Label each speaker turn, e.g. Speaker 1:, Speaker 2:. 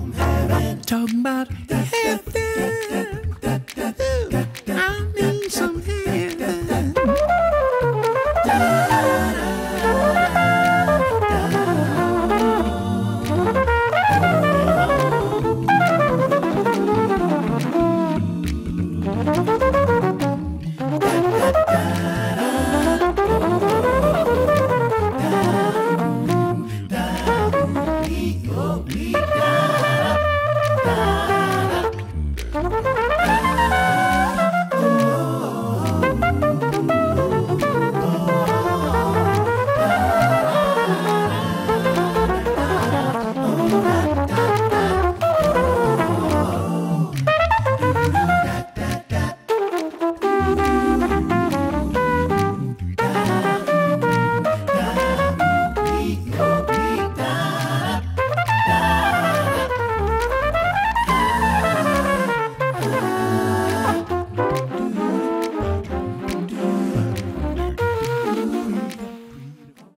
Speaker 1: home heaven. Talking about heaven. I need some heaven.